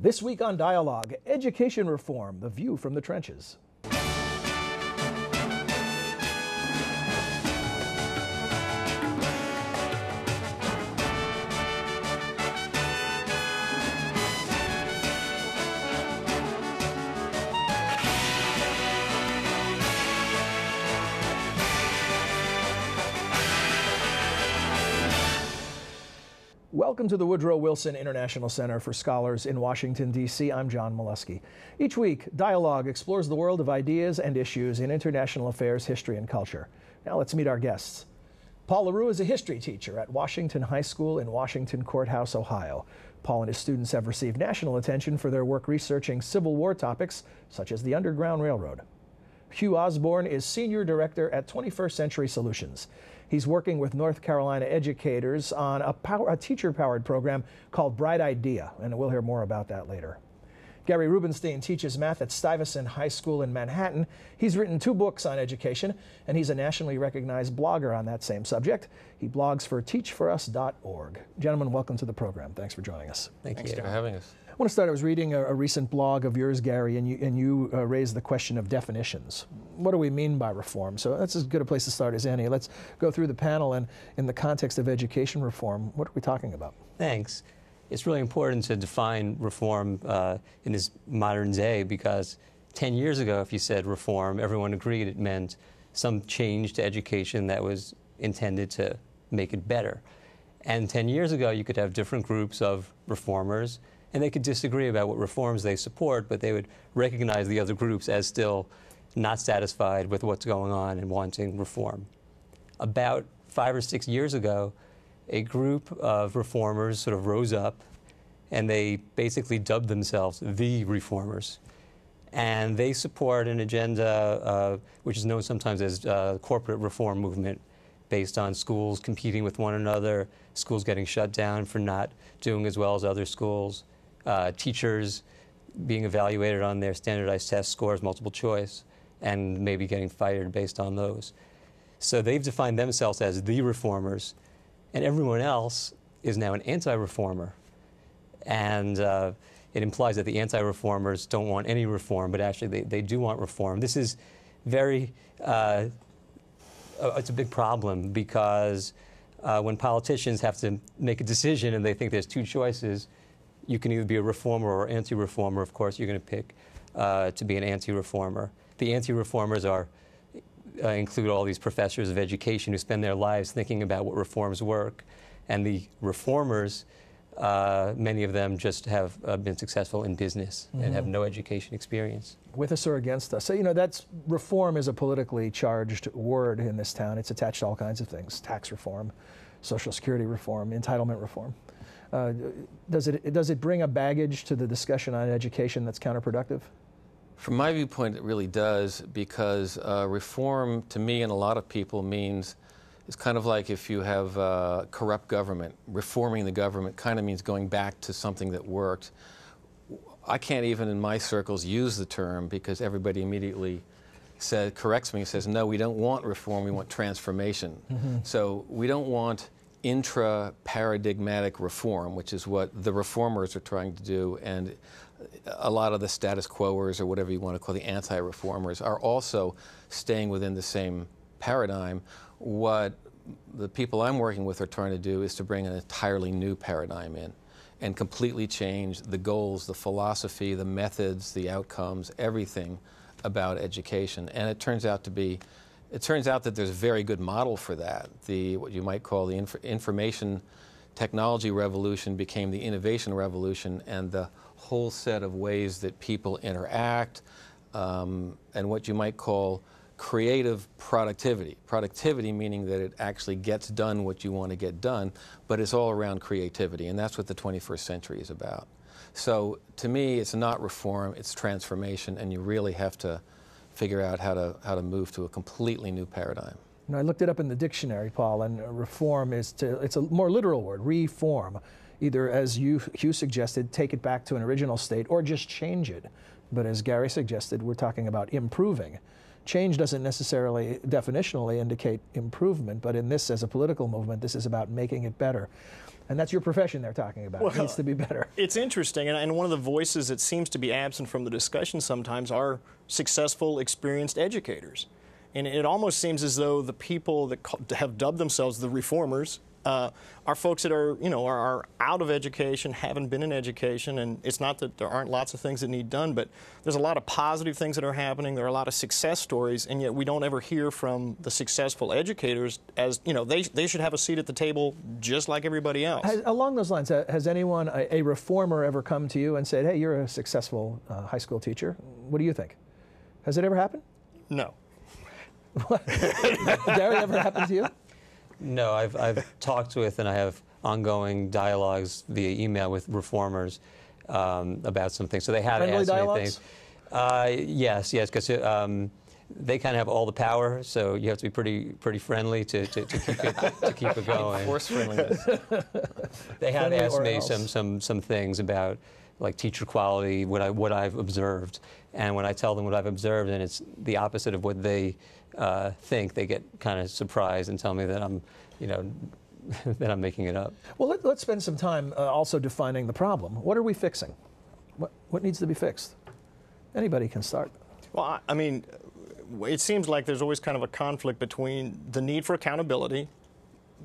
This week on Dialogue, education reform, the view from the trenches. Welcome to the Woodrow Wilson International Center for Scholars in Washington, D.C. I'm John Milewski. Each week, Dialogue explores the world of ideas and issues in international affairs, history, and culture. Now let's meet our guests. Paul LaRue is a history teacher at Washington High School in Washington Courthouse, Ohio. Paul and his students have received national attention for their work researching Civil War topics such as the Underground Railroad. Hugh Osborne is Senior Director at 21st Century Solutions. He's working with North Carolina educators on a, power, a teacher powered program called Bright Idea, and we'll hear more about that later. Gary Rubenstein teaches math at Stuyvesant High School in Manhattan. He's written two books on education, and he's a nationally recognized blogger on that same subject. He blogs for teachforus.org. Gentlemen, welcome to the program. Thanks for joining us. Thank Thanks you for having us. I want to start. I was reading a, a recent blog of yours, Gary, and you, and you uh, raised the question of definitions. What do we mean by reform? So that's as good a place to start as any. Let's go through the panel and in the context of education reform, what are we talking about? Thanks. It's really important to define reform uh, in this modern day because 10 years ago, if you said reform, everyone agreed it meant some change to education that was intended to make it better. And 10 years ago, you could have different groups of reformers and they could disagree about what reforms they support, but they would recognize the other groups as still not satisfied with what's going on and wanting reform. About five or six years ago, a group of reformers sort of rose up and they basically dubbed themselves the reformers. And they support an agenda uh, which is known sometimes as uh, corporate reform movement based on schools competing with one another, schools getting shut down for not doing as well as other schools, uh, teachers being evaluated on their standardized test scores, multiple choice, and maybe getting fired based on those. So they've defined themselves as the reformers, and everyone else is now an anti-reformer. And uh, it implies that the anti-reformers don't want any reform, but actually they, they do want reform. This is very, uh, it's a big problem because uh, when politicians have to make a decision and they think there's two choices, you can either be a reformer or anti-reformer. Of course, you're going to pick uh, to be an anti-reformer. The anti-reformers are uh, include all these professors of education who spend their lives thinking about what reforms work, and the reformers. Uh, many of them just have uh, been successful in business mm-hmm. and have mm-hmm. no education experience. With us or against us. So, you know, that's reform is a politically charged word in this town. It's attached to all kinds of things tax reform, Social Security reform, entitlement reform. Uh, does, it, does it bring a baggage to the discussion on education that's counterproductive? From my viewpoint, it really does because uh, reform to me and a lot of people means it's kind of like if you have uh, corrupt government. Reforming the government kind of means going back to something that worked. I can't even in my circles use the term because everybody immediately says, corrects me and says, no, we don't want reform, we want transformation. Mm-hmm. So we don't want intra paradigmatic reform, which is what the reformers are trying to do, and a lot of the status quoers, or whatever you want to call the anti reformers, are also staying within the same paradigm. What the people I'm working with are trying to do is to bring an entirely new paradigm in and completely change the goals, the philosophy, the methods, the outcomes, everything about education. And it turns out to be it turns out that there's a very good model for that. The what you might call the inf information technology revolution became the innovation revolution, and the whole set of ways that people interact, um, and what you might call creative productivity. Productivity meaning that it actually gets done what you want to get done, but it's all around creativity, and that's what the 21st century is about. So to me, it's not reform, it's transformation, and you really have to figure out how to, how to move to a completely new paradigm. You know, I looked it up in the dictionary, Paul, and reform is to, it's a more literal word, reform. Either, as you, Hugh suggested, take it back to an original state or just change it. But as Gary suggested, we're talking about improving. Change doesn't necessarily definitionally indicate improvement, but in this, as a political movement, this is about making it better. And that's your profession they're talking about. it needs to be better. It's interesting, and, and one of the voices that seems to be absent from the discussion sometimes are successful, experienced educators. And it almost seems as though the people that have dubbed themselves the reformers uh, are folks that are, you know, are, are out of education, haven't been in education, and it's not that there aren't lots of things that need done, but there's a lot of positive things that are happening. There are a lot of success stories, and yet we don't ever hear from the successful educators as, you know, they, they should have a seat at the table just like everybody else. Has, along those lines, has anyone, a, a, reformer, ever come to you and said, "Hey, you're a successful uh, high school teacher. What do you think?" Has it ever happened? No. Gary, ever happened to you? No, I've, I've talked with and I have ongoing dialogues via email with reformers um, about some things. So they have Friendly asked dialogues? me things. Uh, yes, yes, because um, they kind of have all the power, so you have to be pretty pretty friendly to, to, to keep it to keep it going. Force friendliness. They have Friendly asked me else. some, some, some things about like teacher quality, what, I, what I've observed. And when I tell them what I've observed and it's the opposite of what they uh, think, they get kind of surprised and tell me that I'm, you know, that I'm making it up. Well, let, us spend some time uh, also defining the problem. What are we fixing? What, what needs to be fixed? Anybody can start. Well, I- I mean, it seems like there's always kind of a conflict between the need for accountability.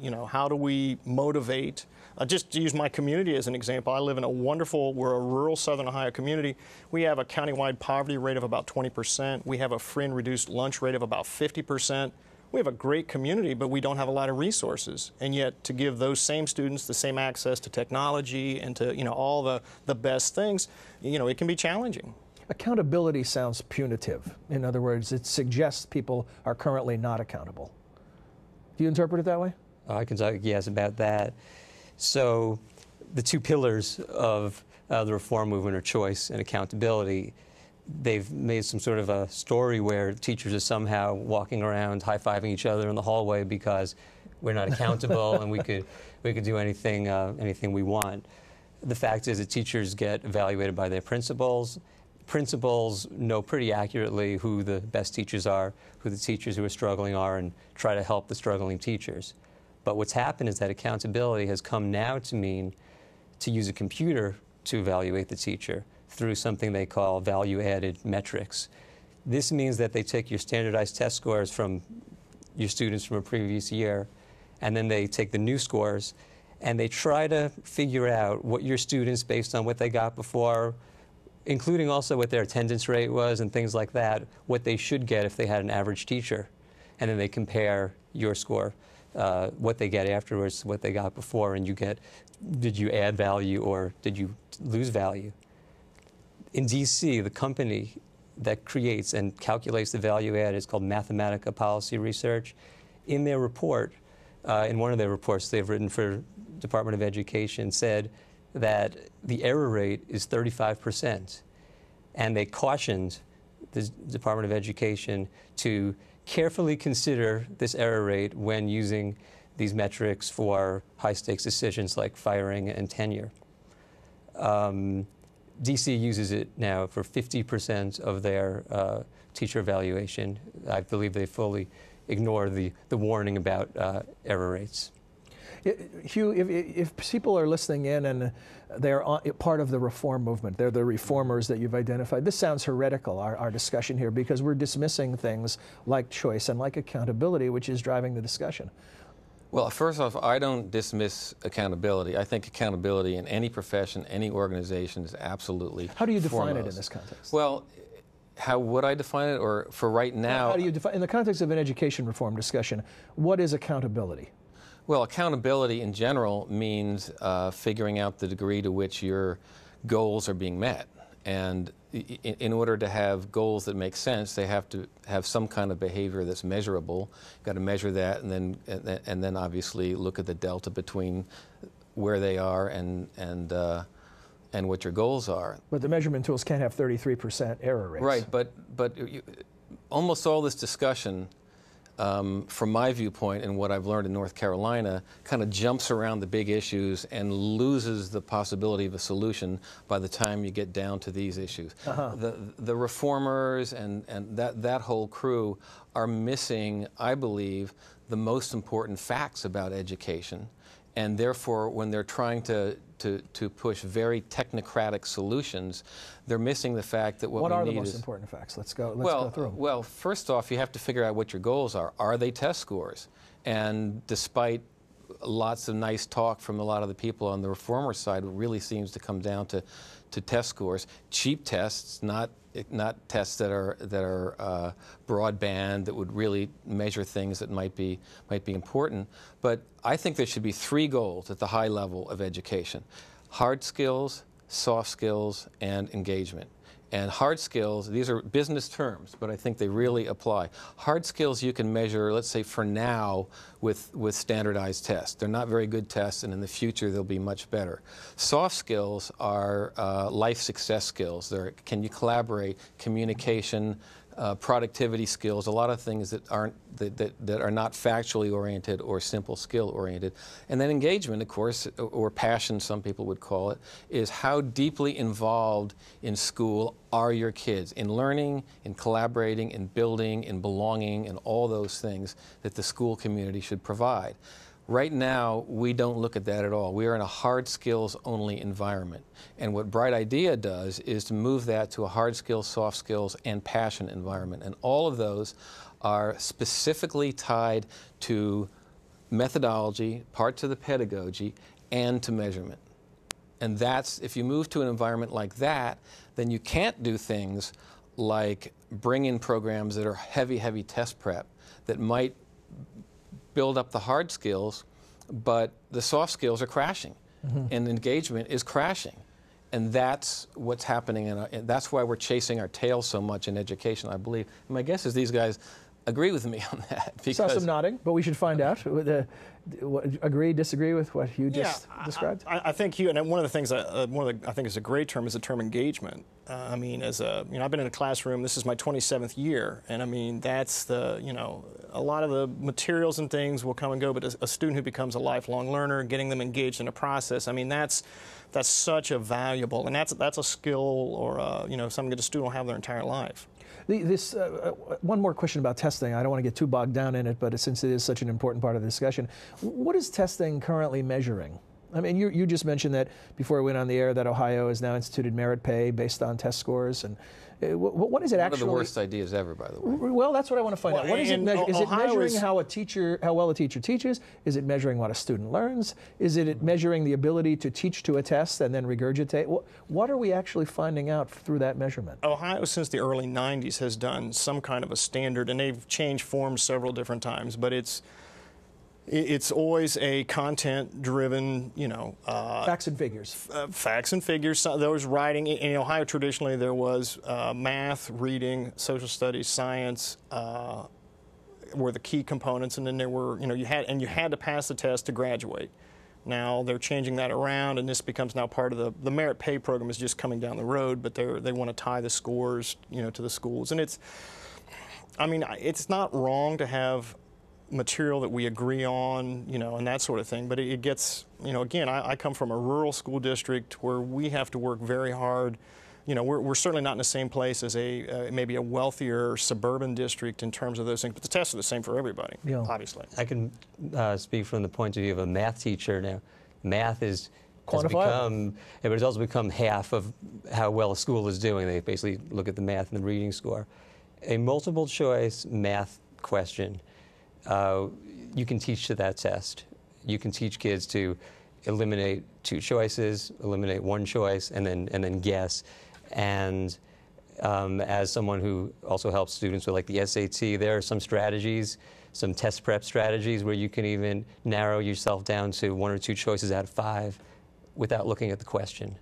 You know, how do we motivate? Uh, just to use my community as an example, I live in a wonderful, we're a rural southern Ohio community. We have a countywide poverty rate of about 20%. We have a free and reduced lunch rate of about 50%. We have a great community, but we don't have a lot of resources. And yet, to give those same students the same access to technology and to, you know, all the, the best things, you know, it can be challenging. Accountability sounds punitive. In other words, it suggests people are currently not accountable. Do you interpret it that way? Uh, I can talk, yes, about that. So, the two pillars of uh, the reform movement are choice and accountability. They've made some sort of a story where teachers are somehow walking around high fiving each other in the hallway because we're not accountable and we could, we could do anything, uh, anything we want. The fact is that teachers get evaluated by their principals. Principals know pretty accurately who the best teachers are, who the teachers who are struggling are, and try to help the struggling teachers. But what's happened is that accountability has come now to mean to use a computer to evaluate the teacher through something they call value added metrics. This means that they take your standardized test scores from your students from a previous year, and then they take the new scores and they try to figure out what your students, based on what they got before, including also what their attendance rate was and things like that, what they should get if they had an average teacher. And then they compare your score, uh, what they get afterwards, what they got before, and you get did you add value or did you lose value? In DC, the company that creates and calculates the value add is called Mathematica Policy Research. In their report, uh, in one of their reports they've written for Department of Education, said that the error rate is 35%. And they cautioned the Department of Education to carefully consider this error rate when using these metrics for high stakes decisions like firing and tenure. Um, DC uses it now for 50% of their uh, teacher evaluation. I believe they fully ignore the, the warning about uh, error rates. Hugh, if, if people are listening in and they're on, part of the reform movement, they're the reformers that you've identified, this sounds heretical, our, our discussion here, because we're dismissing things like choice and like accountability, which is driving the discussion. Well, first off, I don't dismiss accountability. I think accountability in any profession, any organization is absolutely. How do you define it in this context? Well, how would I define it? Or for right now, How do you define, in the context of an education reform discussion, what is accountability? Well, accountability in general means uh, figuring out the degree to which your goals are being met. And in order to have goals that make sense, they have to have some kind of behavior that's measurable. You've got to measure that, and then and then- and then obviously look at the delta between where they are and and uh, and what your goals are. But the measurement tools can't have 33% error rates. Right, but but you, almost all this discussion, um, from my viewpoint and what I've learned in North Carolina, kind of jumps around the big issues and loses the possibility of a solution by the time you get down to these issues. The the reformers and and that that whole crew are missing, I believe, the most important facts about education. And therefore, when they're trying to, to, to push very technocratic solutions, they're missing the fact that what, What we are the most is important facts? Let's go. Let's well, go through 'em. well, first off, you have to figure out what your goals are. Are they test scores? And despite lots of nice talk from a lot of the people on the reformer side, it really seems to come down to, to test scores, cheap tests, not not tests that are that are uh, broadband that would really measure things that might be might be important. But I think there should be three goals at the high level of education: hard skills, soft skills, and engagement. And hard skills, these are business terms, but I think they really apply. Hard skills you can measure, let's say for now, with, with standardized tests. They're not very good tests, and in the future they'll be much better. Soft skills are uh, life success skills. They're, can you collaborate, communication, uh, productivity skills, a lot of things that aren't that, that, that are not factually oriented or simple skill oriented. And then engagement, of course, or passion, some people would call it, is how deeply involved in school are your kids in learning, in collaborating, in building, in belonging, and all those things that the school community should provide. Right now, we don't look at that at all. We are in a hard skills only environment. And what Bright Idea does is to move that to a hard skills, soft skills, and passion environment. And all of those are specifically tied to methodology, parts of the pedagogy, and to measurement. And that's, if you move to an environment like that, then you can't do things like bring in programs that are heavy, heavy test prep that might build up the hard skills, but the soft skills are crashing, mm-hmm. and engagement is crashing. And that's what's happening, in our, and that's why we're chasing our tail so much in education, I believe. And my guess is these guys agree with me on that. Because Saw some nodding, but we should find out. Uh, agree, disagree with what you just yeah, described? I, I, think you, and one of the things, uh, one of the, I think is a great term is the term engagement. Uh, I mean, as a, you know, I've been in a classroom, this is my 27th year, and I mean, that's the, you know, a lot of the materials and things will come and go, but a, a student who becomes a lifelong learner, getting them engaged in a process, I mean, that's, that's such a valuable, and that's, that's a skill or, a, you know, something that a student will have their entire life. The, this uh, uh, one more question about testing. I don't want to get too bogged down in it, but since it is such an important part of the discussion, what is testing currently measuring? I mean, you, you just mentioned that before we went on the air that Ohio has now instituted merit pay based on test scores, and uh, what is it One actually? One of the worst ideas ever, by the way. Well, that's what I want to find well, out. What is it measuring? Is it measuring is, how a teacher, how well a teacher teaches? Is it measuring what a student learns? Is it measuring the ability to teach to a test and then regurgitate? What, what are we actually finding out through that measurement? Ohio, since the early '90s, has done some kind of a standard, and they've changed forms several different times, but it's it's always a content-driven, you know, uh, facts and figures. Uh, facts and figures. So there was writing in Ohio. Traditionally, there was uh, math, reading, social studies, science uh, were the key components, and then there were, you know, you had and you had to pass the test to graduate. Now they're changing that around, and this becomes now part of the the merit pay program is just coming down the road, but they they want to tie the scores, you know, to the schools, and it's. I mean, it's not wrong to have material that we agree on, you know, and that sort of thing. But it, it gets, you know, again, I, I, come from a rural school district where we have to work very hard. You know, we're, we're certainly not in the same place as a uh, maybe a wealthier suburban district in terms of those things. But the tests are the same for everybody, yeah. obviously. I can uh, speak from the point of view of a math teacher now. Math is has become, but it's also become half of how well a school is doing. They basically look at the math and the reading score. A multiple choice math question uh, you can teach to that test. You can teach kids to eliminate two choices, eliminate one choice, and then and then guess. And um, as someone who also helps students with like the SAT, there are some strategies, some test prep strategies where you can even narrow yourself down to one or two choices out of five without looking at the question.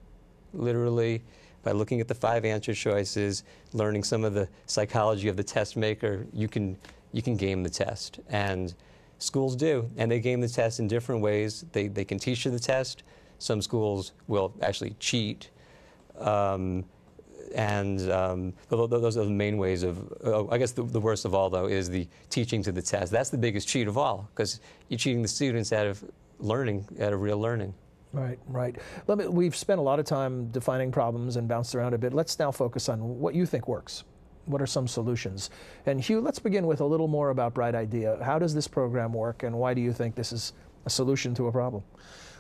Literally, by looking at the five answer choices, learning some of the psychology of the test maker, you can you can game the test. And schools do, and they game the test in different ways. They, they can teach you the test. Some schools will actually cheat. Um, and um, those are the main ways of, uh, I guess the, the, worst of all, though, is the teaching to the test. That's the biggest cheat of all, because you're cheating the students out of learning, out of real learning. Right, right. Let me, we've spent a lot of time defining problems and bounced around a bit. Let's now focus on what you think works what are some solutions? And Hugh, let's begin with a little more about Bright Idea. How does this program work, and why do you think this is a solution to a problem?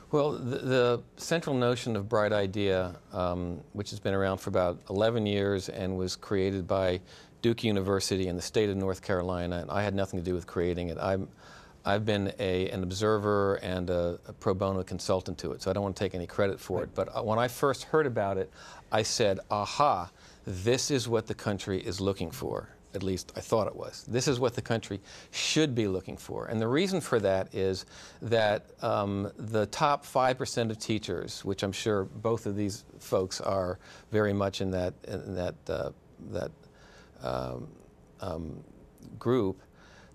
Well, the, the central notion of Bright Idea, um, which has been around for about 11 years and was created by Duke University in the state of North Carolina, and I had nothing to do with creating it. I'm, I've been a, an observer and a, a, pro bono consultant to it, so I don't want to take any credit for it. But uh, when I first heard about it, I said, aha, this is what the country is looking for. At least I thought it was. This is what the country should be looking for. And the reason for that is that um, the top 5% of teachers, which I'm sure both of these folks are very much in that, in that, uh, that um, um, group,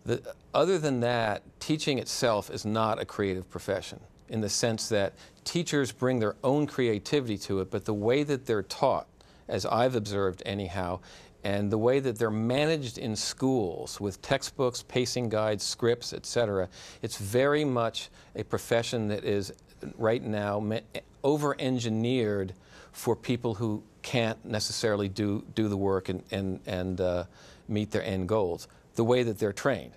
the, other than that, teaching itself is not a creative profession in the sense that teachers bring their own creativity to it, but the way that they're taught, as I've observed anyhow, and the way that they're managed in schools with textbooks, pacing guides, scripts, etc., it's very much a profession that is right now over-engineered for people who can't necessarily do, do the work and, and, and uh, meet their end goals the way that they're trained.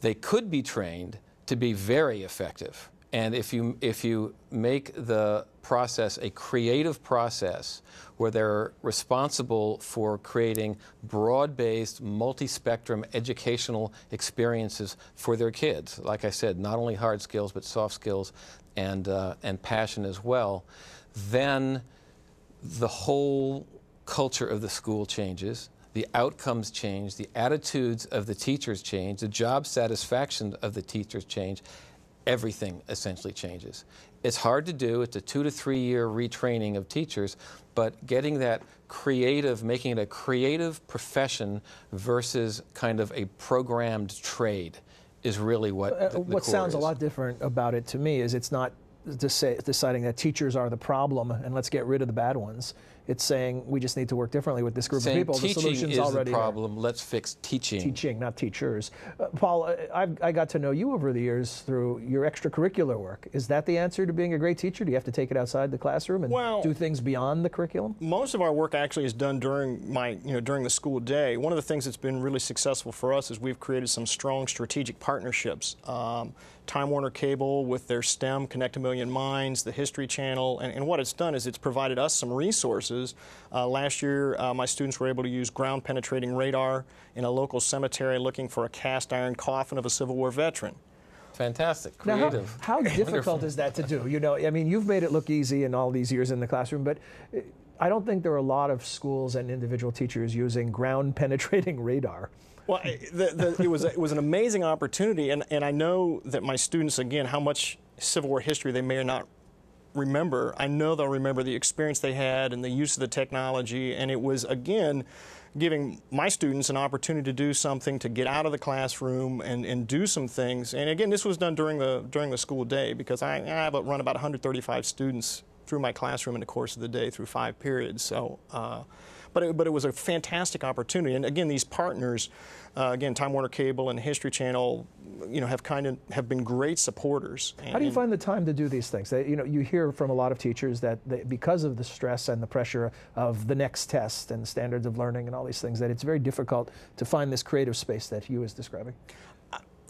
They could be trained to be very effective. And if you, if you make the process a creative process where they're responsible for creating broad-based, multi-spectrum educational experiences for their kids, like I said, not only hard skills, but soft skills and, uh, and passion as well, then the whole culture of the school changes the outcomes change, the attitudes of the teachers change, the job satisfaction of the teachers change, everything essentially changes. It's hard to do. It's a two to three year retraining of teachers, but getting that creative, making it a creative profession versus kind of a programmed trade is really what. Uh, the, the what sounds is. a lot different about it to me is it's not deciding that teachers are the problem and let's get rid of the bad ones. It's saying we just need to work differently with this group saying of people. Teaching the solution's is already the problem. There. Let's fix teaching. Teaching, not teachers. Uh, Paul, uh, I, I got to know you over the years through your extracurricular work. Is that the answer to being a great teacher? Do you have to take it outside the classroom and well, do things beyond the curriculum? Most of our work actually is done during my, you know, during the school day. One of the things that's been really successful for us is we've created some strong strategic partnerships. Um, Time Warner Cable with their STEM, Connect a Million Minds, the History Channel, and, and what it's done is it's provided us some resources. Uh, last year, uh, my students were able to use ground penetrating radar in a local cemetery looking for a cast iron coffin of a Civil War veteran. Fantastic, creative. Now, how, how difficult is that to do? You know, I mean, you've made it look easy in all these years in the classroom, but uh, I don't think there are a lot of schools and individual teachers using ground penetrating radar. Well, the, the, it was it was an amazing opportunity, and, and I know that my students again how much Civil War history they may or not remember. I know they'll remember the experience they had and the use of the technology, and it was again giving my students an opportunity to do something to get out of the classroom and, and do some things. And again, this was done during the during the school day because I, I have run about 135 students through my classroom in the course of the day through five periods. So. Uh, but it, but it was a fantastic opportunity. And again, these partners, uh, again, Time Warner Cable and History Channel, you know, have kind of have been great supporters. And, How do you find the time to do these things? They, you know, you hear from a lot of teachers that they, because of the stress and the pressure of the next test and standards of learning and all these things, that it's very difficult to find this creative space that Hugh is describing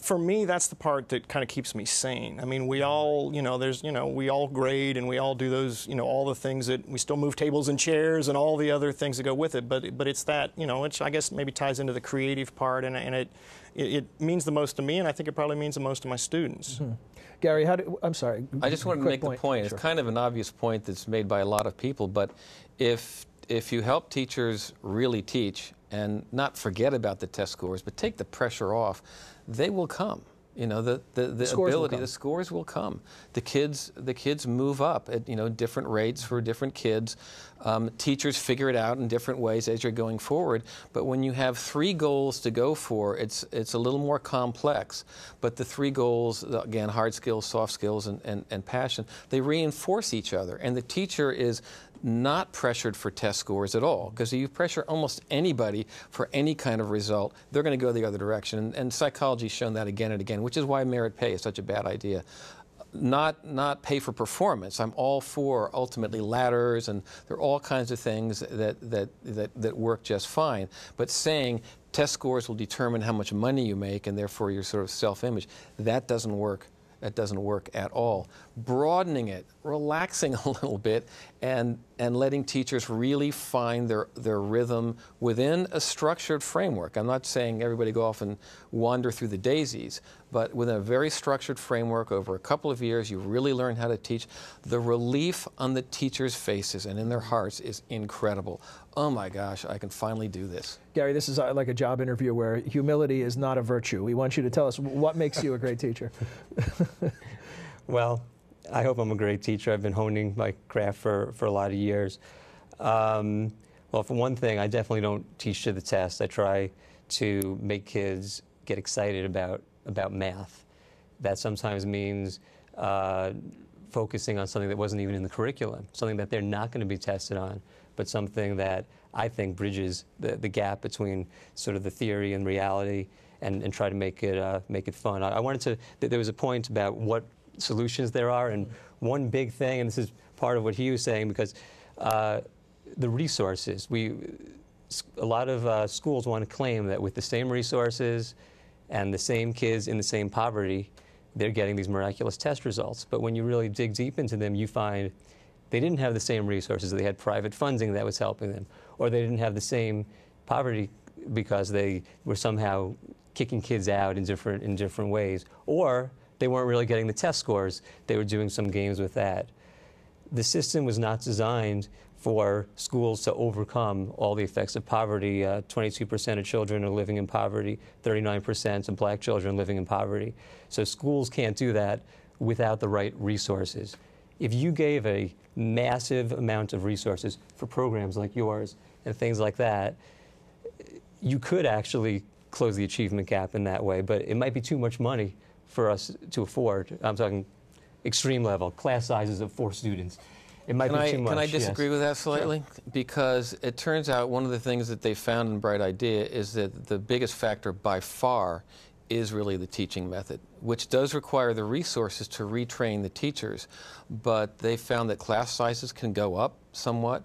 for me, that's the part that kind of keeps me sane. I mean, we all, you know, there's, you know, we all grade and we all do those, you know, all the things that we still move tables and chairs and all the other things that go with it. But, but it's that, you know, which I guess maybe ties into the creative part, and, and it, it, it means the most to me, and I think it probably means the most to my students. Mm-hmm. Gary, how do, I'm sorry. I just want to make point. the point. Sure. It's kind of an obvious point that's made by a lot of people, but if if you help teachers really teach and not forget about the test scores, but take the pressure off, they will come. You know, the, the, the, the ability, the scores will come. The kids, the kids move up at, you know, different rates for different kids. Um, teachers figure it out in different ways as you're going forward. But when you have three goals to go for, it's, it's a little more complex. But the three goals, again, hard skills, soft skills, and, and, and passion, they reinforce each other. And the teacher is not pressured for test scores at all. Because if you pressure almost anybody for any kind of result, they're going to go the other direction. And, and psychology's shown that again and again, which is why merit pay is such a bad idea. Not, not pay for performance. I'm all for ultimately ladders, and there are all kinds of things that, that, that, that work just fine. But saying test scores will determine how much money you make and therefore your sort of self image, that doesn't work that doesn't work at all. Broadening it, relaxing a little bit, and, and letting teachers really find their, their rhythm within a structured framework. I'm not saying everybody go off and wander through the daisies, but within a very structured framework over a couple of years, you really learn how to teach. The relief on the teachers' faces and in their hearts is incredible. Oh my gosh, I can finally do this. Gary, this is uh, like a job interview where humility is not a virtue. We want you to tell us what makes you a great teacher. well, I hope I'm a great teacher. I've been honing my craft for, for a lot of years. Um, well, for one thing, I definitely don't teach to the test. I try to make kids get excited about, about math. That sometimes means uh, focusing on something that wasn't even in the curriculum, something that they're not going to be tested on, but something that I think bridges the, the gap between sort of the theory and reality and, and try to make it, uh, make it fun. I, I wanted to, there was a point about what solutions there are, and one big thing, and this is part of what he was saying, because uh, the resources, we, a lot of uh, schools want to claim that with the same resources and the same kids in the same poverty, they're getting these miraculous test results. But when you really dig deep into them, you find they didn't have the same resources. They had private funding that was helping them, or they didn't have the same poverty because they were somehow kicking kids out in different in different ways, or they weren't really getting the test scores. They were doing some games with that. The system was not designed for schools to overcome all the effects of poverty. 22% uh, of children are living in poverty, 39% of black children living in poverty. So schools can't do that without the right resources. If you gave a massive amount of resources for programs like yours and things like that, you could actually close the achievement gap in that way, but it might be too much money for us to afford. I'm talking extreme level, class sizes of four students. It might can be I, too much. Can I disagree yes. with that slightly? Sure. Because it turns out one of the things that they found in Bright Idea is that the biggest factor by far is really the teaching method, which does require the resources to retrain the teachers. But they found that class sizes can go up somewhat.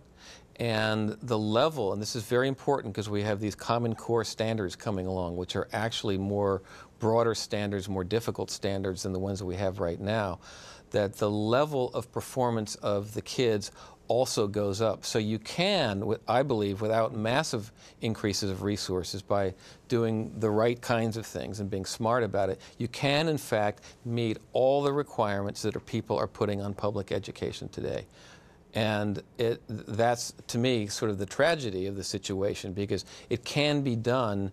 And the level, and this is very important because we have these Common Core standards coming along, which are actually more broader standards, more difficult standards than the ones that we have right now, that the level of performance of the kids also goes up. So you can, I believe, without massive increases of resources, by doing the right kinds of things and being smart about it, you can, in fact, meet all the requirements that people are putting on public education today. And it, that's, to me, sort of the tragedy of the situation because it can be done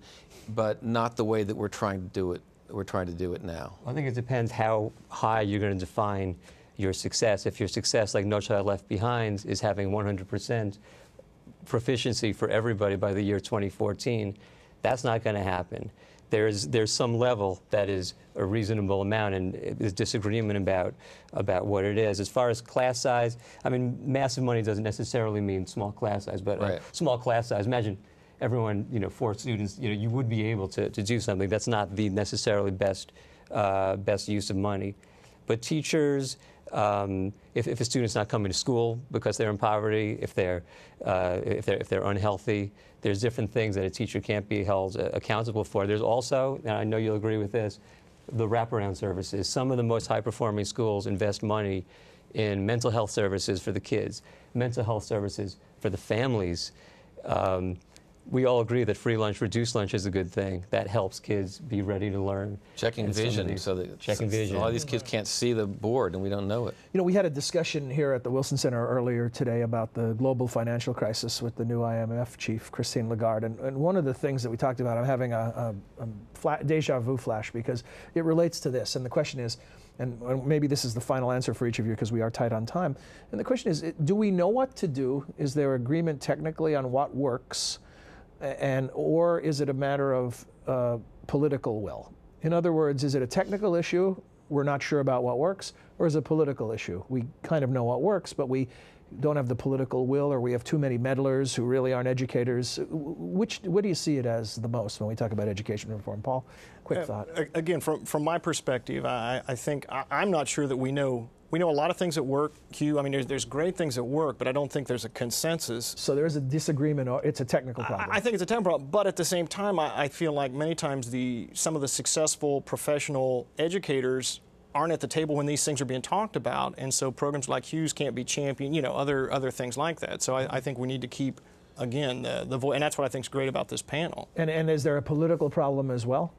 but not the way that we're trying to do it. We're trying to do it now. I think it depends how high you're going to define your success. If your success, like No Child Left Behind, is having 100% proficiency for everybody by the year 2014, that's not going to happen. There's, there's some level that is a reasonable amount, and there's disagreement about, about what it is. As far as class size, I mean, massive money doesn't necessarily mean small class size, but uh, right. small class size. Imagine everyone, you know, four students, you know, you would be able to, to do something. That's not the necessarily best, uh, best use of money. But teachers, um, if, if a student's not coming to school because they're in poverty, if they're, uh, if they're, if they're unhealthy, there's different things that a teacher can't be held uh, accountable for. There's also, and I know you'll agree with this, the wraparound services. Some of the most high-performing schools invest money in mental health services for the kids, mental health services for the families. Um, we all agree that free lunch, reduced lunch is a good thing. That helps kids be ready to learn. Checking vision, these, so that checking vision. A lot of these kids can't see the board, and we don't know it. You know, we had a discussion here at the Wilson Center earlier today about the global financial crisis with the new IMF chief, Christine Lagarde, and, and one of the things that we talked about, I'm having a, a, a flat, deja vu flash because it relates to this, and the question is. And maybe this is the final answer for each of you because we are tight on time. And the question is do we know what to do? Is there agreement technically on what works? And or is it a matter of uh, political will? In other words, is it a technical issue? We're not sure about what works, or is it a political issue? We kind of know what works, but we don't have the political will, or we have too many meddlers who really aren't educators. Which, what do you see it as the most when we talk about education reform? Paul, quick uh, thought. Again, from, from my perspective, I, I think I, I'm not sure that we know we know a lot of things that work, Hugh. I mean, there's, there's great things that work, but I don't think there's a consensus. So there is a disagreement, or it's a technical problem. I, I think it's a technical problem, but at the same time, I, I, feel like many times the some of the successful professional educators aren't at the table when these things are being talked about, and so programs like Hugh's can't be championed. You know, other other things like that. So I, I think we need to keep again the the voice, and that's what I think is great about this panel. And, and is there a political problem as well?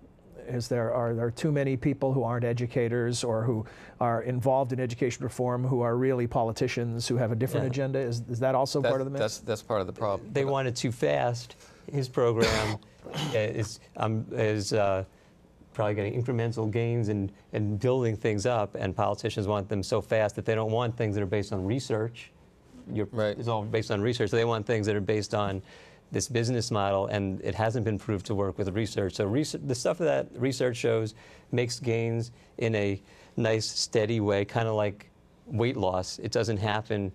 Is there are there too many people who aren't educators or who are involved in education reform who are really politicians who have a different Yeah. agenda? Is, is that also That's, part of the mix? that's, that's part of the problem. They want it too fast. His program is, um, is uh, probably getting incremental gains and, and building things up, and politicians want them so fast that they don't want things that are based on research. You're, Right. It's all based on research. They want things that are based on this business model, and it hasn't been proved to work with research. So research, the stuff that research shows makes gains in a nice, steady way, kind of like weight loss. It doesn't happen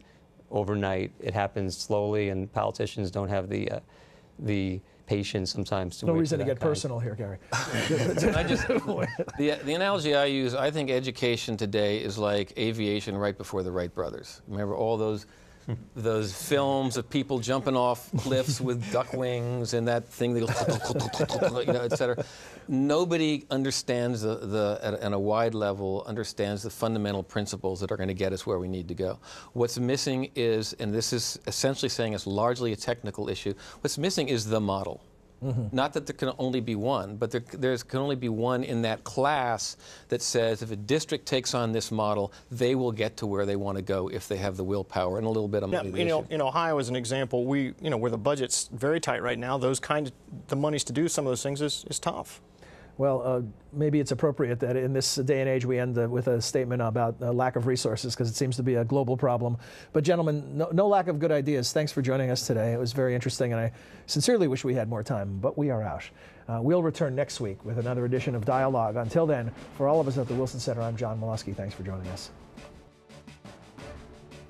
overnight. It happens slowly, and politicians don't have the uh, the patience sometimes to no wait reason for to get kind. personal here, Gary. I just, the, the analogy I use, I think education today is like aviation right before the Wright brothers. Remember all those those films of people jumping off cliffs with duck wings and that thing that goes, you know, et cetera. Nobody understands the, the at, at a wide level understands the fundamental principles that are going to get us where we need to go. What's missing is, and this is essentially saying it's largely a technical issue. What's missing is the model. Mm-hmm. Not that there can only be one, but there there's, can only be one in that class that says if a district takes on this model, they will get to where they want to go if they have the willpower and a little bit of money. to you know, in Ohio, as an example, we, you know, where the budget's very tight right now, those kind of, the monies to do some of those things is, is tough. Well, uh, maybe it's appropriate that in this day and age we end uh, with a statement about uh, lack of resources because it seems to be a global problem. But, gentlemen, no, no lack of good ideas. Thanks for joining us today. It was very interesting, and I sincerely wish we had more time, but we are out. Uh, we'll return next week with another edition of Dialogue. Until then, for all of us at the Wilson Center, I'm John Milewski. Thanks for joining us.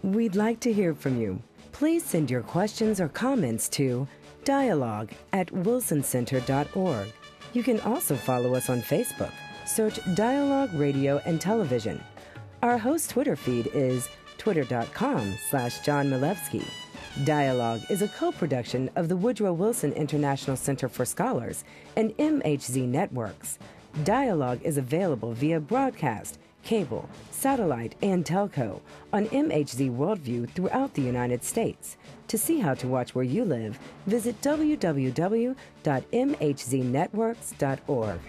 We'd like to hear from you. Please send your questions or comments to dialogue at wilsoncenter.org. You can also follow us on Facebook. Search Dialogue Radio and Television. Our host Twitter feed is twitter.com slash John Milewski. Dialogue is a co-production of the Woodrow Wilson International Center for Scholars and MHZ Networks. Dialogue is available via broadcast, cable, satellite, and telco on MHZ Worldview throughout the United States. To see how to watch where you live, visit www.mhznetworks.org.